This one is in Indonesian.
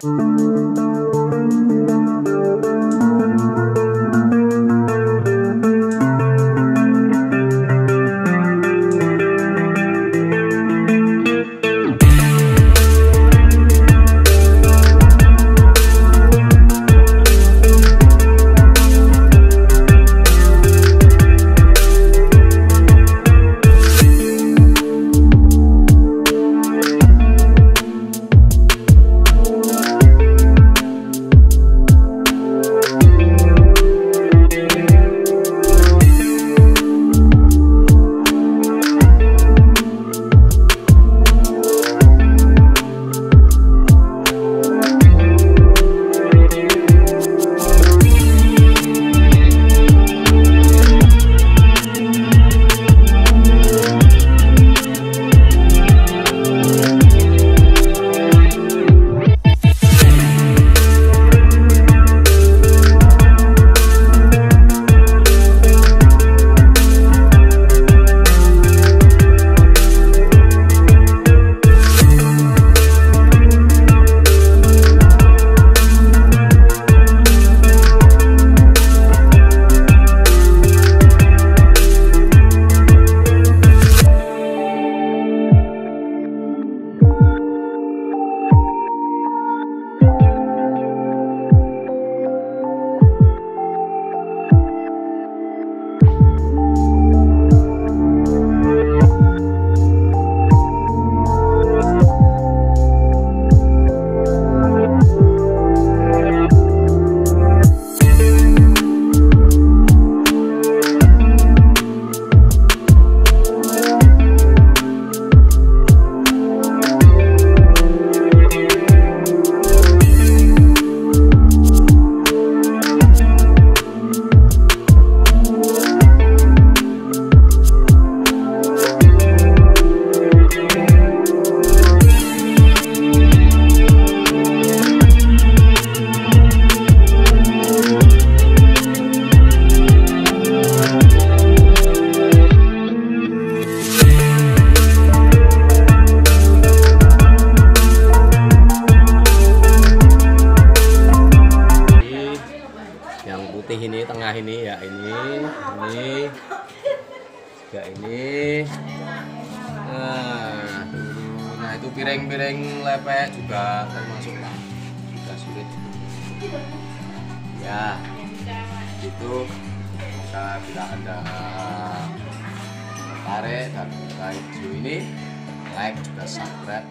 Música putih ini tengah ini ya ini ini juga ini. Nah nah itu piring-piring lepek juga termasuk juga sulit. Ya itu bisa bila anda tertarik dan suka video ini like juga subscribe